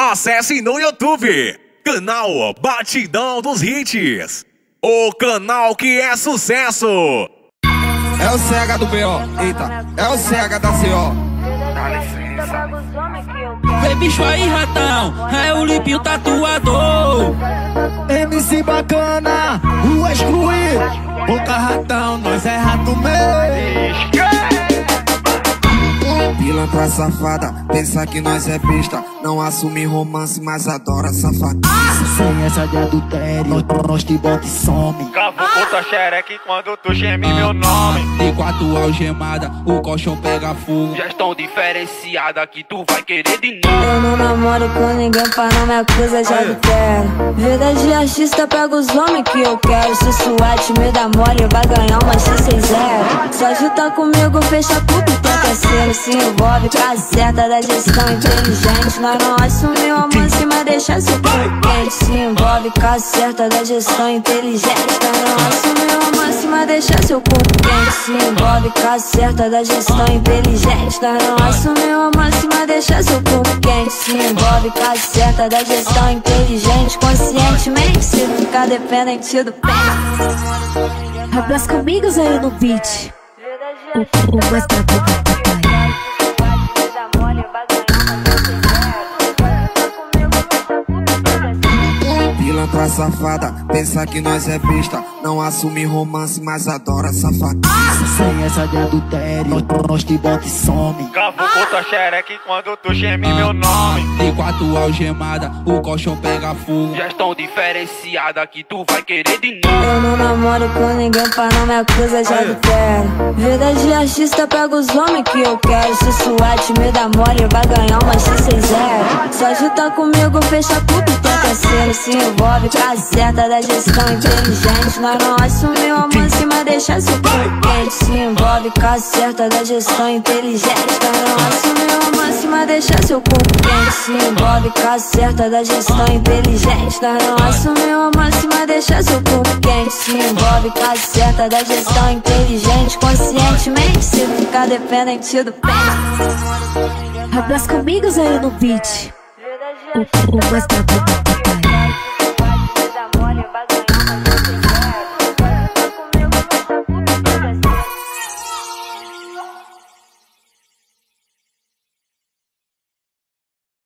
Acesse no YouTube, canal Batidão dos Hits. O canal que é sucesso. É o CH do BO, eita, é o CH da CO. Dá licença. Vem bicho aí, ratão, é o limpinho tatuador. MC bacana, o excluído. Boca ratão, nós é rato mesmo. Pilantra safada, pensa que nós é besta. Não assume romance, mas adora safadeza. Sem essa de adultério, nós, nós te bota e some. Cavo puta xereque quando tu geme meu nome. De quatro algemada, o colchão pega fogo. Gestão diferenciada que tu vai querer de novo. Eu não namoro com ninguém pra não me acusar de adultério. Vida de artista, pega os homens que eu quero. Se suate me dá mole, vai ganhar uma X60. Só junta comigo, fecha tudo, tem terceiro. Se envolve com a certa da gestão inteligente. Nós não assumimos romance, mas deixa seu corpo quente. Se envolve com a certa da gestão inteligente. Nós não assumimos romance, mas deixa seu corpo quente. Se envolve com a certa da gestão inteligente. Nós não assumimos romance, mas deixa seu corpo quente. Se envolve com a certa da gestão inteligente. Conscientemente, se ficar dependente do pé. Abraça comigo, Zé, no beat. O, mais Pilantra safada, pensa que nós é besta. Não assume romance, mas adora safadeza. Sem essa de adultério, nós, nós te bota e some. Cavo puta xereque quando tu geme meu nome. De quatro algemada, o colchão pega fogo. Gestão diferenciada que tu vai querer de novo. Eu não namoro com ninguém pra não me acusar de adultério. Vida de artista, pega os homens que eu quero. Se suate me dá mole, vai ganhar uma X60. Só junta comigo, fecha tudo, tem terceiro. Se envolve com a certa da gestão inteligente. Nós não assumimos romance, mas deixa seu corpo quente. Se envolve com a certa da gestão inteligente. Nós não assumimos romance, mas deixa seu corpo quente. Se envolve com a certa da gestão inteligente. Nós não assumimos romance, mas deixa seu corpo quente. Se envolve com a certa da gestão inteligente. Conscientemente, se ficar dependente do pé. Abraça comigo, Zé, no beat. O, o mais brabo do papai.